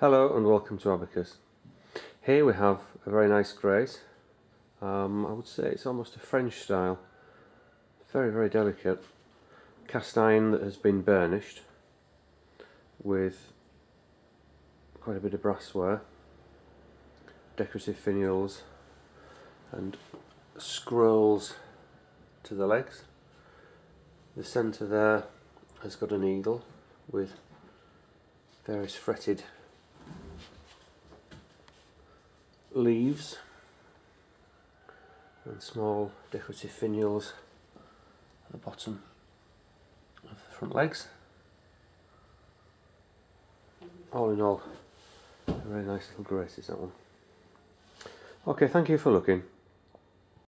Hello and welcome to Abacus. Here we have a very nice grate. Um, I would say it's almost a French style. Very, very delicate. Cast iron that has been burnished with quite a bit of brassware, decorative finials and scrolls to the legs. The centre there has got an eagle with various fretted leaves and small decorative finials at the bottom of the front legs. All in all, a very nice little grate is that one. Okay, thank you for looking.